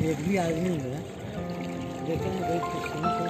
एक भी आदमी है। देखेंगे